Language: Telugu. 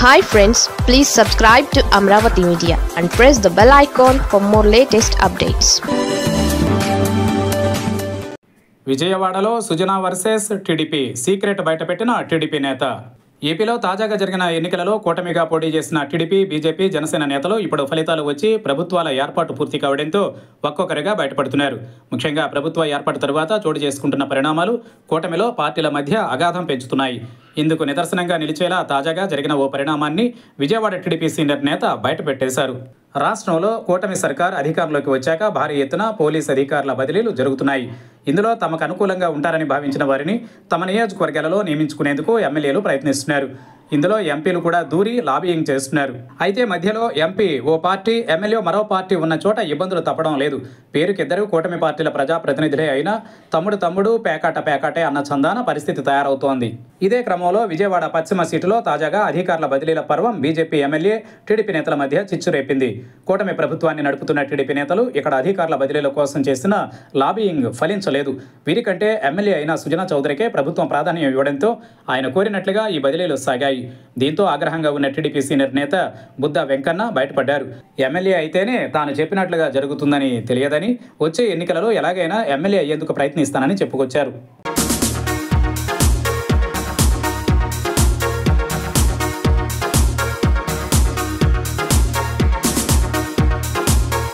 Hi friends please subscribe to Amaravati media and press the bell icon for more latest updates విజయవాడలో సుజనా వర్సెస్ టీడీపీ సీక్రెట్ బయటపెట్టిన టీడీపీ నేత. ఏపీలో తాజాగా జరిగిన ఎన్నికలలో కూటమిగా పోటీ చేసిన టీడీపీ బీజేపీ జనసేన నేతలు ఇప్పుడు ఫలితాలు వచ్చి ప్రభుత్వాల ఏర్పాటు పూర్తి కావడంతో ఒక్కొక్కరిగా బయటపడుతున్నారు. ముఖ్యంగా ప్రభుత్వ ఏర్పాటు తరువాత చోటు చేసుకుంటున్న పరిణామాలు కూటమిలో పార్టీల మధ్య అగాధం పెంచుతున్నాయి. ఇందుకు నిదర్శనంగా నిలిచేలా తాజాగా జరిగిన ఓ పరిణామాన్ని విజయవాడ టీడీపీ సీనియర్ నేత బయటపెట్టేశారు. రాష్ట్రంలో కూటమి సర్కార్ అధికారంలోకి వచ్చాక భారీ ఎత్తున పోలీస్ అధికారుల బదిలీలు జరుగుతున్నాయి. ఇందులో తమకు అనుకూలంగా ఉంటారని భావించిన వారిని తమ నియోజకవర్గాలలో నియమించుకునేందుకు ఎమ్మెల్యేలు ప్రయత్నిస్తున్నారు. ఇందులో ఎంపీలు కూడా దూరి లాబియింగ్ చేస్తున్నారు. అయితే మధ్యలో ఎంపీ ఓ పార్టీ ఎమ్మెల్యే మరో పార్టీ ఉన్న చోట ఇబ్బందులు తప్పడం లేదు. పేరుకిద్దరూ కూటమి పార్టీల ప్రజాప్రతినిధులే అయినా తమ్ముడు తమ్ముడు పేకాట పేకాటే అన్న చందాన పరిస్థితి తయారవుతోంది. ఇదే క్రమంలో విజయవాడ పశ్చిమ సీటులో తాజాగా అధికారుల బదిలీల పర్వం బీజేపీ ఎమ్మెల్యే టీడీపీ నేతల మధ్య చిచ్చు రేపింది. కూటమి ప్రభుత్వాన్ని నడుపుతున్న టీడీపీ నేతలు ఇక్కడ అధికారుల బదిలీల కోసం చేసిన లాబియింగ్ ఫలించలేదు. వీరికంటే ఎమ్మెల్యే అయిన సుజనా చౌదరికే ప్రభుత్వం ప్రాధాన్యం ఇవ్వడంతో ఆయన కోరినట్లుగా ఈ బదిలీలు సాగాయి. దీంతో ఆగ్రహంగా ఉన్న టీడీపీ సీనియర్ నేత బుద్ధ వెంకన్న బయటపడ్డారు. ఎమ్మెల్యే అయితేనే తాను చెప్పినట్లుగా జరుగుతుందని తెలియదని వచ్చే ఎన్నికలలో ఎలాగైనా ఎమ్మెల్యే అయ్యేందుకు ప్రయత్నిస్తానని చెప్పుకొచ్చారు.